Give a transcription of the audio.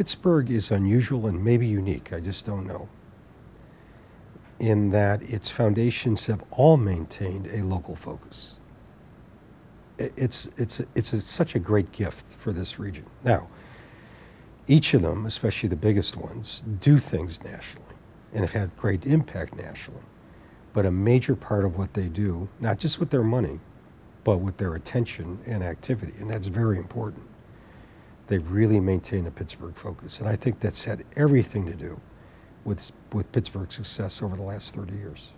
Pittsburgh is unusual and maybe unique, I just don't know, in that its foundations have all maintained a local focus. It's, it's, it's a, such a great gift for this region. Now, each of them, especially the biggest ones, do things nationally and have had great impact nationally. But a major part of what they do, not just with their money, but with their attention and activity, and that's very important. They've really maintained a Pittsburgh focus, and I think that's had everything to do with, with Pittsburgh's success over the last 30 years.